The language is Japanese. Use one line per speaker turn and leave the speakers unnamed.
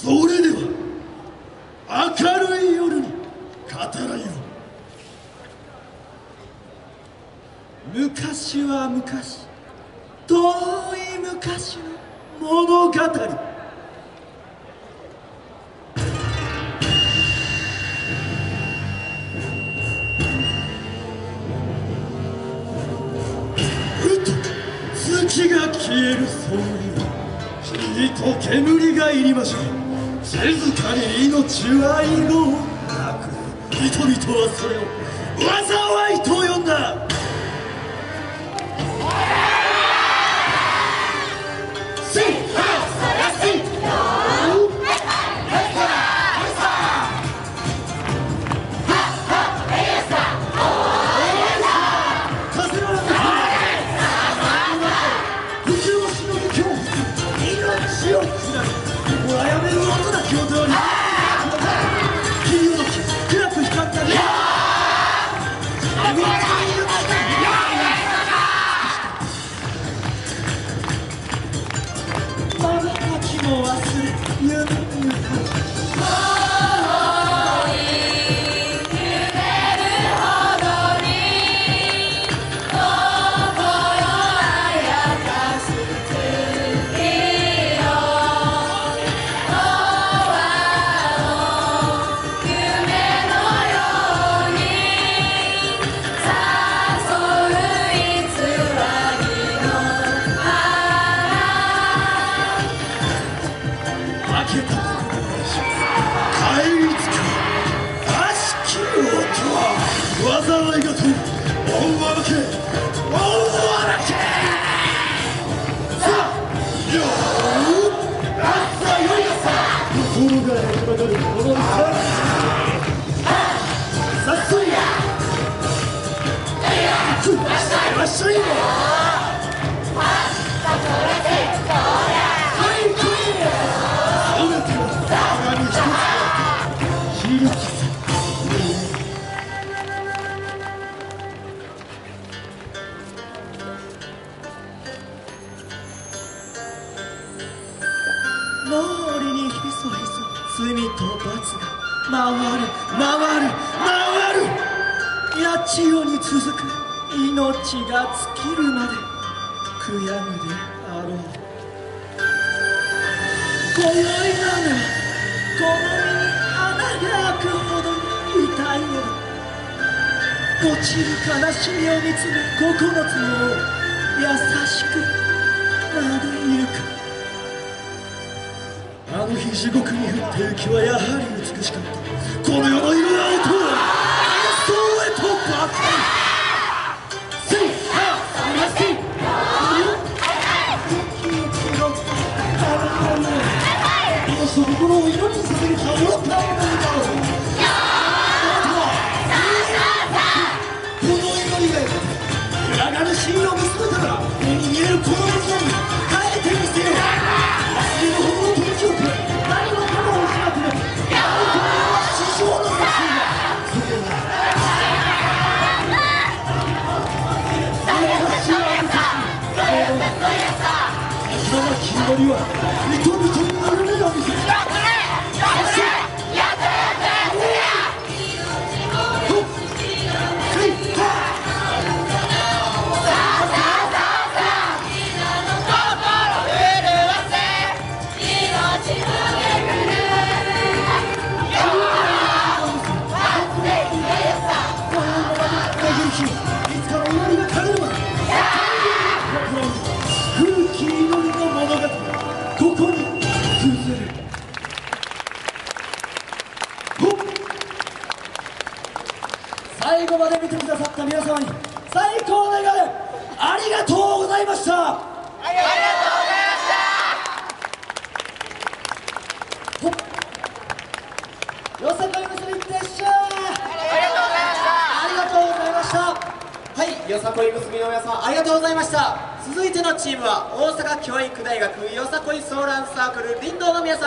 それでは明るい夜に語らよう昔は昔遠い昔の物語。ふと月が消えるそうには火と煙がいりましょう静かに命は色をなく人々はそれを災いと呼ぶ。忘れ夢に浮かぶは災いが飛ぶ恩はけ恩はけさあよーあっさよいさ心がへばかるこのささっそりわっしょいもはいクイーン全ては鏡一つだけ開きさ周りにひそひそ罪と罰が回る回る回る。八千代に続く命が尽きるまで悔やむであろう。今宵の雨はこの身に花が開くほど痛いのだ。落ちる悲しみを見つめ九つの王優地獄に降った雪はやはり美しかったこの世の色青とはそうへと爆発せいはませいその心を色にさせるかよったこの祈りが裏がる真の娘から今の金取りは人々の夢を見せる最後まで見てくださった皆様に最高の笑顔でありがとうございました。ありがとうございました。よさこい結びでした。ありがとうございました。
はい、よさこい娘の皆様ありがとうございました。続いてのチームは大阪教育大学よさこいソーランサークル林道の皆さん